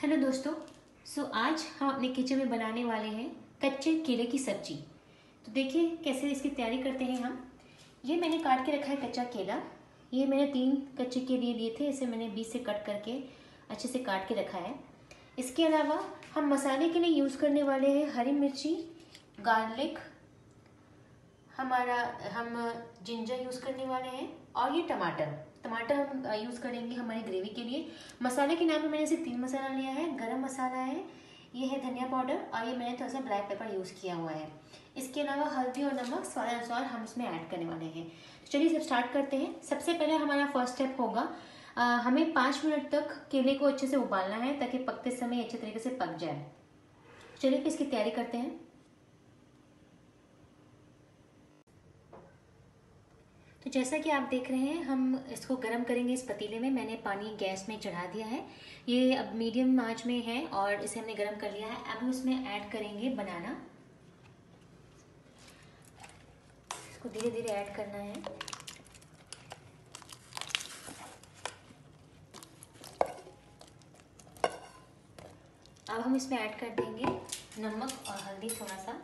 Hello दोस्तों, सो आज हम अपने किचन में बनाने वाले हैं कच्चे केले की सब्ज़ी। तो देखिए कैसे इसकी तैयारी करते हैं हम। ये मैंने काट के रखा है कच्चा केला। ये मैंने तीन कच्चे केले लिए थे, इसे मैंने बीच से कट करके अच्छे से काट के रखा है। इसके अलावा हम मसाले के लिए यूज़ करने वाले हैं हरी मिर्ची, गार्लिक हमारा हम जिंजर यूज़ करने वाले हैं और ये टमाटर। टमाटर हम यूज़ करेंगे हमारी ग्रेवी के लिए। मसाले के नाम में मैंने सिर्फ़ तीन मसाला लिया है। गरम मसाला है ये है धनिया पाउडर और ये मैंने थोड़ा सा ब्लैक पेपर यूज़ किया हुआ है। इसके अलावा हल्दी और नमक स्वाद अनुसार हम इसमें ऐड करने वाले हैं। चलिए सब स्टार्ट करते हैं सबसे पहले हमारा फ़र्स्ट स्टेप होगा आ, हमें पाँच मिनट तक केले को अच्छे से उबालना है ताकि पकते समय अच्छे तरीके से पक जाए। चलिए इसकी तैयारी करते हैं। जैसा कि आप देख रहे हैं, हम इसको गर्म करेंगे इस पतीले में। मैंने पानी गैस में चढ़ा दिया है। ये अब मीडियम आँच में है और इसे हमने गर्म कर लिया है। अब इसमें ऐड करेंगे बनाना। इसको धीरे धीरे ऐड करना है। अब हम इसमें ऐड कर देंगे नमक और हल्दी थोड़ा सा।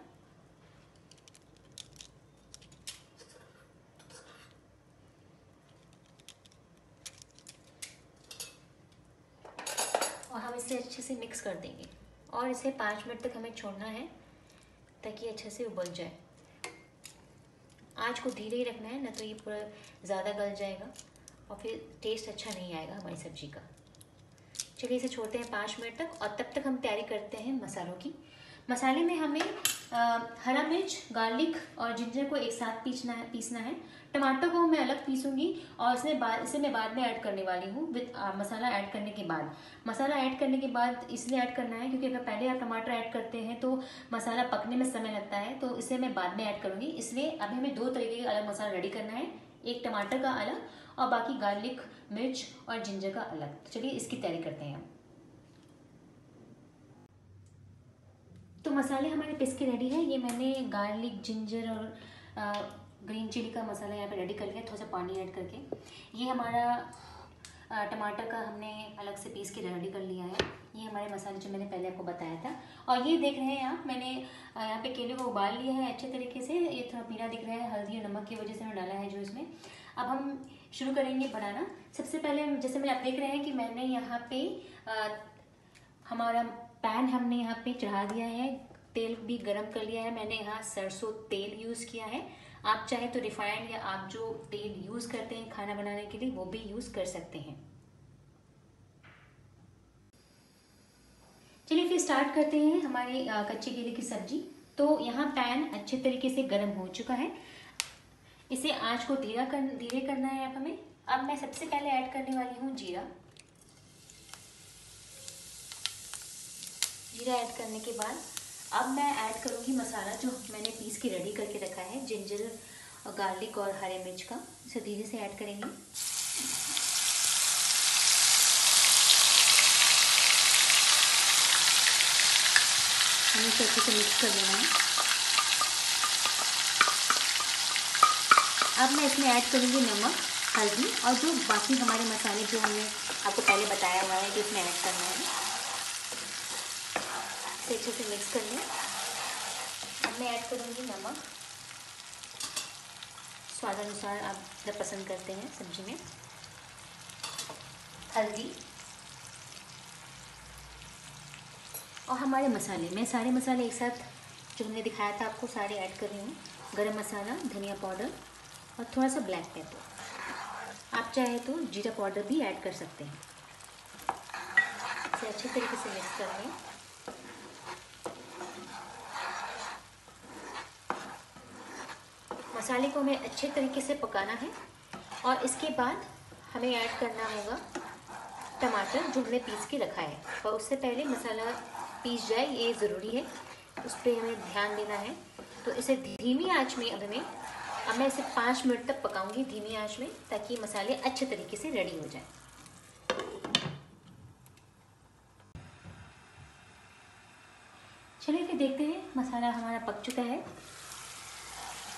इसे अच्छे से मिक्स कर देंगे। और इसे पाँच मिनट तक हमें छोड़ना है, ताकि अच्छे से उबल जाए। आँच को धीरे ही रखना है, ना तो ये पूरा ज़्यादा गल जाएगा और फिर टेस्ट अच्छा नहीं आएगा हमारी सब्ज़ी का। चलिए इसे छोड़ते हैं पाँच मिनट तक और तब तक हम तैयारी करते हैं मसालों की। मसाले में हमें हरा मिर्च, गार्लिक और जिंजर को एक साथ पीसना है पीसना है। टमाटर को मैं अलग पीसूँगी और इसमें बाद इसे मैं बाद में ऐड करने वाली हूँ विद मसाला ऐड करने के बाद। मसाला ऐड करने के बाद इसलिए ऐड करना है क्योंकि अगर पहले आप टमाटर ऐड करते हैं तो मसाला पकने में समय लगता है तो इसे मैं बाद में ऐड करूँगी। इसलिए अभी हमें दो तरीके का अलग मसाला रेडी करना है, एक टमाटर का अलग और बाकी गार्लिक, मिर्च और जिंजर का अलग। चलिए इसकी तैयारी करते हैं तो मसाले हमारे पिस के रेडी है। ये मैंने गार्लिक जिंजर और आ, ग्रीन चिली का मसाला यहाँ पे रेडी कर लिया थोड़ा सा पानी ऐड करके। ये हमारा टमाटर का हमने अलग से पीस के रेडी कर लिया है। ये हमारे मसाले जो मैंने पहले आपको बताया था। और ये देख रहे हैं आप मैंने यहाँ पे केले को उबाल लिया है अच्छे तरीके से। ये थोड़ा पीला दिख रहा है हल्दी और नमक की वजह से मैंने डाला है जो इसमें। अब हम शुरू करेंगे बनाना। सबसे पहले जैसे मैंने आप देख रहे हैं कि मैंने यहाँ पे आ, हमारा पैन हमने यहाँ पे चढ़ा दिया है। तेल भी गरम कर लिया है। मैंने यहाँ सरसों तेल यूज़ किया है। आप चाहे तो रिफाइंड या आप जो तेल यूज़ करते हैं खाना बनाने के लिए, वो भी यूज़ कर सकते हैं। चलिए फिर स्टार्ट करते हैं हमारे कच्चे केले की सब्ज़ी। तो यहाँ पैन अच्छे तरीके से गर्म हो चुका है। इसे आँच को धीरा कर, धीरे करना है आप हमें। अब मैं सबसे पहले ऐड करने वाली हूँ जीरा। जीरा ऐड करने के बाद अब मैं ऐड करूँगी मसाला जो मैंने पीस के रेडी करके रखा है जिंजर और गार्लिक और हरे मिर्च का। इसे धीरे से ऐड करेंगे। हमें इसे अच्छे से मिक्स कर देना है। अब मैं इसमें ऐड करूँगी नमक, हल्दी और जो बाकी हमारे मसाले जो हमने आपको पहले बताया हुआ है कि इसमें ऐड करना है। इसे अच्छे से मिक्स कर लें। अब मैं ऐड करूँगी नमक। स्वाद अनुसार आप जब पसंद करते हैं सब्ज़ी में। हल्दी। और हमारे मसाले, मैं सारे मसाले एक साथ जो हमने दिखाया था आपको सारे ऐड कर रही हूँ। गरम मसाला, धनिया पाउडर और थोड़ा सा ब्लैक पेपर आप चाहे तो जीरा पाउडर भी ऐड कर सकते हैं। इसे अच्छे तरीके से मिक्स कर लें। मसाले को हमें अच्छे तरीके से पकाना है और इसके बाद हमें ऐड करना होगा टमाटर जो हमने पीस के रखा है। और उससे पहले मसाला पीस जाए, ये ज़रूरी है। उस पर हमें ध्यान देना है। तो इसे धीमी आँच में अब हमें, अब मैं इसे पाँच मिनट तक पकाऊँगी धीमी आँच में, ताकि मसाले अच्छे तरीके से रेडी हो जाए। चलिए फिर देखते हैं, मसाला हमारा पक चुका है।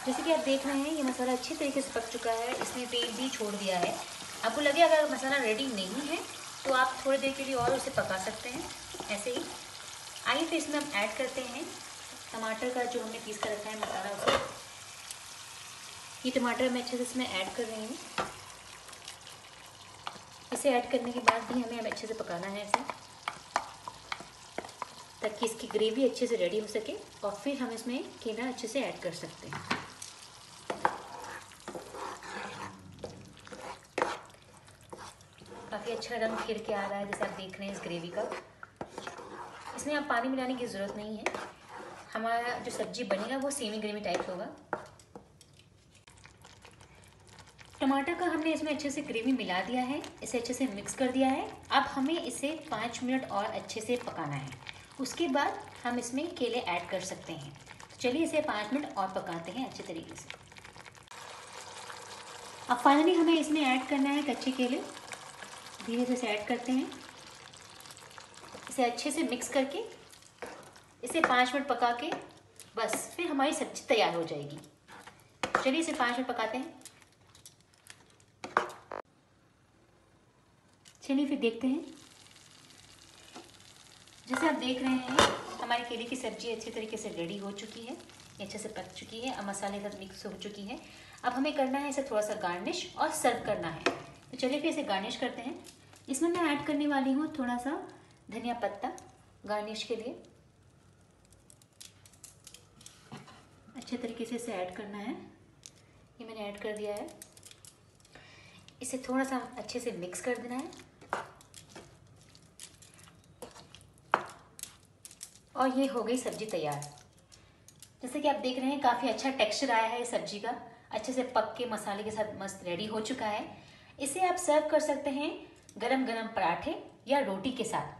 जैसे कि आप देख रहे हैं, ये मसाला अच्छे तरीके से पक चुका है। इसने तेल भी छोड़ दिया है। आपको लगे अगर मसाला रेडी नहीं है तो आप थोड़ी देर के लिए और उसे पका सकते हैं। ऐसे ही। आइए फिर इसमें हम ऐड करते हैं। टमाटर का जो हमने पीस कर रखा है मसाला उसे। ये टमाटर मैं अच्छे से इसमें ऐड कर रही हूँ। इसे ऐड करने के बाद भी हमें अच्छे से पकाना है इसे ताकि इसकी ग्रेवी अच्छे से रेडी हो सके और फिर हम इसमें केला अच्छे से ऐड कर सकते हैं काफ़ी अच्छा रंग खिर के आ रहा है, जैसे आप देख रहे हैं इस ग्रेवी का। इसमें आप पानी मिलाने की ज़रूरत नहीं है। हमारा जो सब्ज़ी बनेगा, वो सेमी ग्रेवी टाइप होगा। टमाटर का हमने इसमें अच्छे से ग्रेवी मिला दिया है, इसे अच्छे से मिक्स कर दिया है। अब हमें इसे पाँच मिनट और अच्छे से पकाना है। उसके बाद हम इसमें केले ऐड कर सकते हैं। तो चलिए इसे पाँच मिनट और पकाते हैं अच्छे तरीके से। अब फाइनली हमें इसमें ऐड करना है कच्चे केले। धीरे इसे ऐड करते हैं। इसे अच्छे से मिक्स करके, इसे पाँच मिनट पका के, बस, फिर हमारी सब्ज़ी तैयार हो जाएगी। चलिए इसे पाँच मिनट पकाते हैं। चलिए फिर देखते हैं। जैसे आप देख रहे हैं, हमारी केले की सब्ज़ी अच्छी तरीके से रेडी हो चुकी है अच्छे से पक चुकी है, अब मसाले का मिक्स हो चुकी है। अब हमें करना है इसे थोड़ा सा गार्निश और सर्व करना है। तो चलिए फिर इसे गार्निश करते हैं। इसमें मैं ऐड करने वाली हूँ थोड़ा सा धनिया पत्ता गार्निश के लिए। अच्छे तरीके से इसे ऐड करना है। ये मैंने ऐड कर दिया है। इसे थोड़ा सा अच्छे से मिक्स कर देना है। और ये हो गई सब्ज़ी तैयार। जैसे कि आप देख रहे हैं, काफ़ी अच्छा टेक्सचर आया है इस सब्ज़ी का। अच्छे से पक के मसाले के साथ मस्त रेडी हो चुका है। इसे आप सर्व कर सकते हैं गरम गरम पराठे या रोटी के साथ।